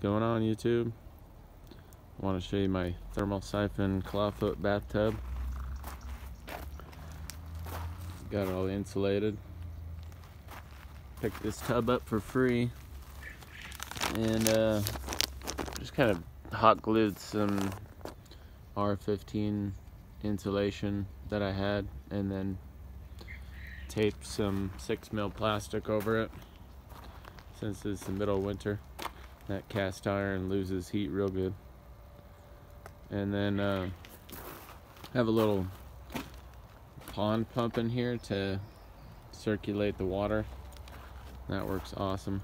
going on YouTube? I want to show you my thermal siphon clawfoot bathtub. Got it all insulated. Picked this tub up for free and uh, just kind of hot glued some R15 insulation that I had and then taped some 6 mil plastic over it since it's the middle of winter that cast iron loses heat real good. And then uh, have a little pond pump in here to circulate the water. That works awesome.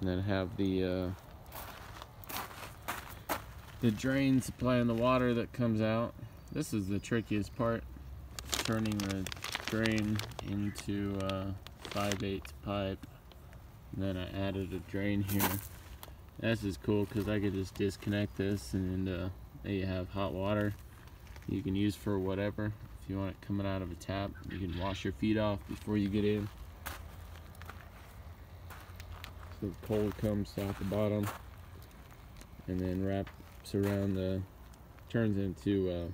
And then have the uh, the drain supplying the water that comes out. This is the trickiest part turning the drain into uh, 5 8 pipe then I added a drain here. This is cool because I could just disconnect this and uh, there you have hot water you can use for whatever. If you want it coming out of a tap you can wash your feet off before you get in. So the cold comes off the bottom and then wraps around the turns into uh,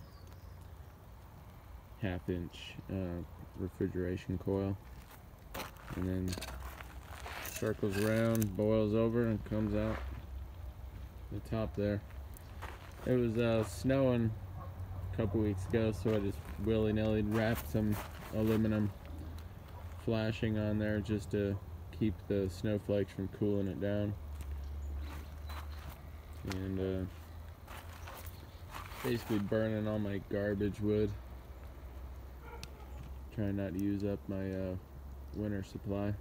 half inch uh, refrigeration coil. And then circles around boils over and comes out the top there. It was uh, snowing a couple weeks ago so I just willy-nilly wrapped some aluminum flashing on there just to keep the snowflakes from cooling it down. And uh, basically burning all my garbage wood. Trying not to use up my uh, winter supply.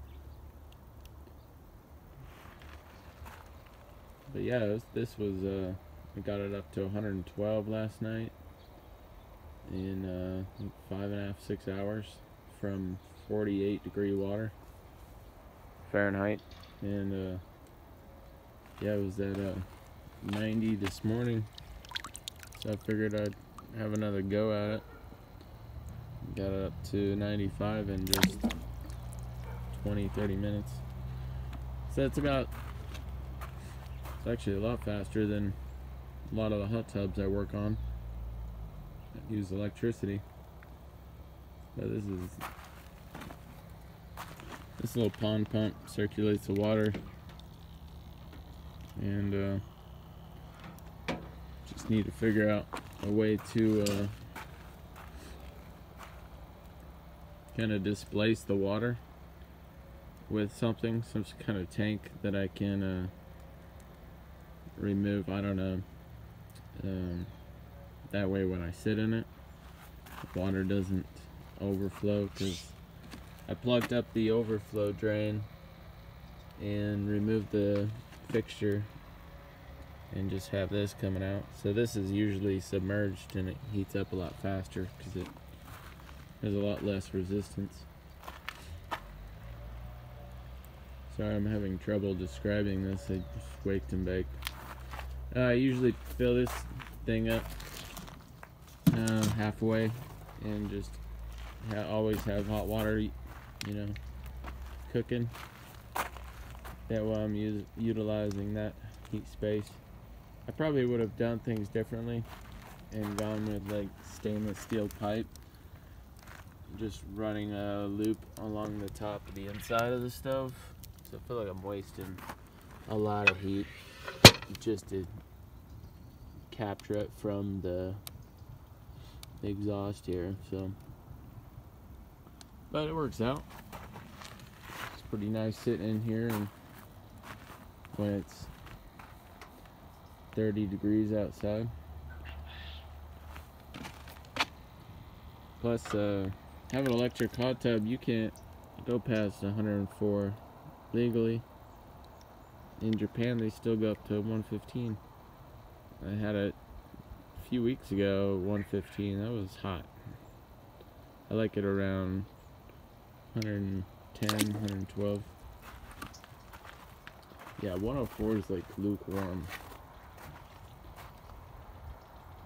But yeah, this, this was, uh, I got it up to 112 last night in uh, five and a half, six hours from 48 degree water Fahrenheit. And uh, yeah, it was at uh, 90 this morning. So I figured I'd have another go at it. Got it up to 95 in just 20, 30 minutes. So it's about, it's actually a lot faster than a lot of the hot tubs I work on that use electricity. But this is, this little pond pump circulates the water and uh, just need to figure out a way to uh, kind of displace the water with something, some kind of tank that I can uh, remove, I don't know, um, that way when I sit in it, water doesn't overflow because I plugged up the overflow drain and removed the fixture and just have this coming out. So this is usually submerged and it heats up a lot faster because it there's a lot less resistance. Sorry, I'm having trouble describing this. I just waked and baked. Uh, I usually fill this thing up uh, halfway and just ha always have hot water, you know, cooking. That way I'm utilizing that heat space. I probably would have done things differently and gone with like stainless steel pipe just running a loop along the top of the inside of the stove. So I feel like I'm wasting a lot of heat just to capture it from the exhaust here. So, but it works out. It's pretty nice sitting in here and when it's 30 degrees outside. Plus, uh, have an electric hot tub, you can't go past 104 legally. In Japan, they still go up to 115. I had it a few weeks ago, 115. That was hot. I like it around 110, 112. Yeah, 104 is like lukewarm.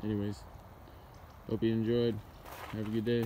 Anyways, hope you enjoyed. Have a good day.